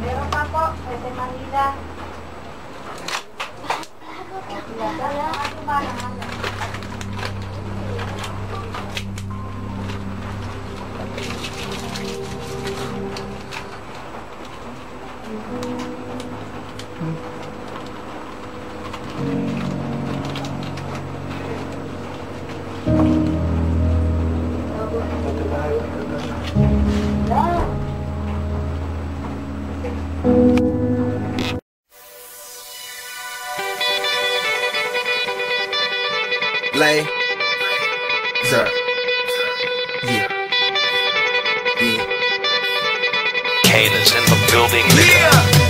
Meron pa po, pwede Manila. Lay. Sir. Yeah. Yeah. Kane is in the building, nigga.